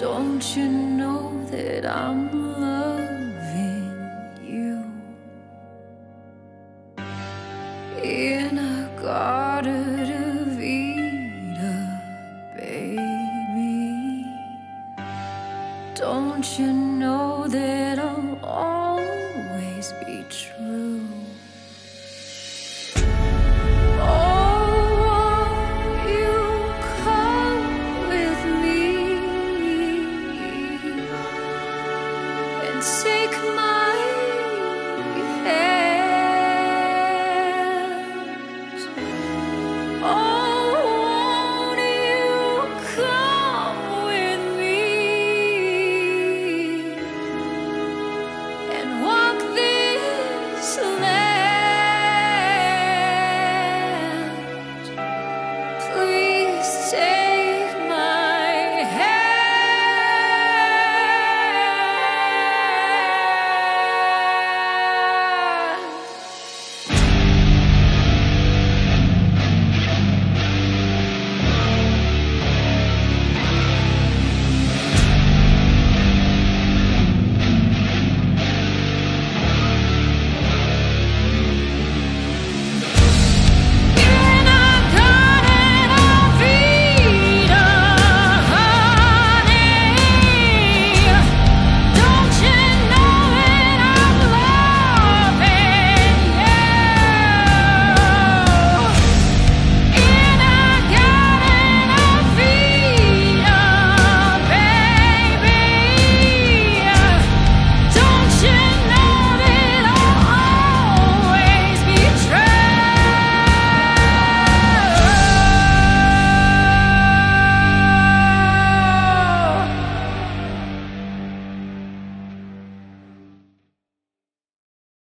Don't you know that I'm loving you? In a garden of Eden, baby. Don't you know that I'm always?